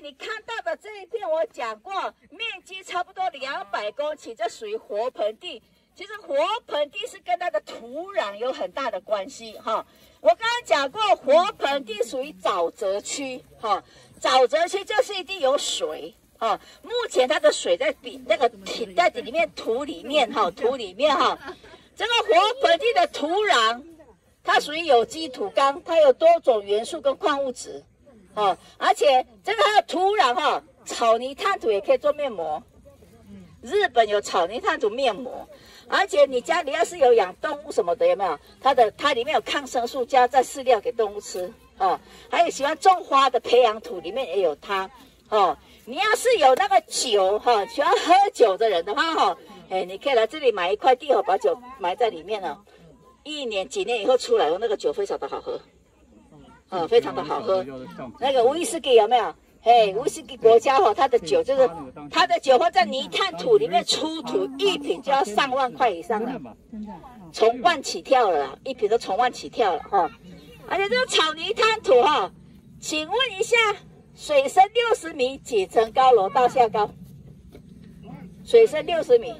你看到的这一片，我讲过，面积差不多两百公顷，这属于活盆地。其实活盆地是跟它的土壤有很大的关系哈。我刚刚讲过，活盆地属于沼泽区哈，沼泽区就是一定有水哈。目前它的水在底那个体在里面土里面哈，土里面 哈。这个活盆地的土壤，它属于有机土缸，它有多种元素跟矿物质，哦，而且这个土壤哈，草泥炭土也可以做面膜。日本有草泥炭土面膜，而且你家里要是有养动物什么的，有没有？它的它里面有抗生素，加在饲料给动物吃，哦。还有喜欢种花的培养土里面也有它，哦。你要是有那个酒哈，喜欢喝酒的人的话哈。哎，你可以来这里买一块地哦，把酒埋在里面哦。一年几年以后出来哦，那个酒非常的好喝，嗯，非常的好喝。那个威士忌有没有？嘿，威士忌国家哈，它的酒就是它的酒放在泥炭土里面出土，一瓶就要上万块以上了，从万起跳了，一瓶都从万起跳了哈。而且这个草泥炭土哈，请问一下，水深六十米，几层高楼到下高？水深六十米。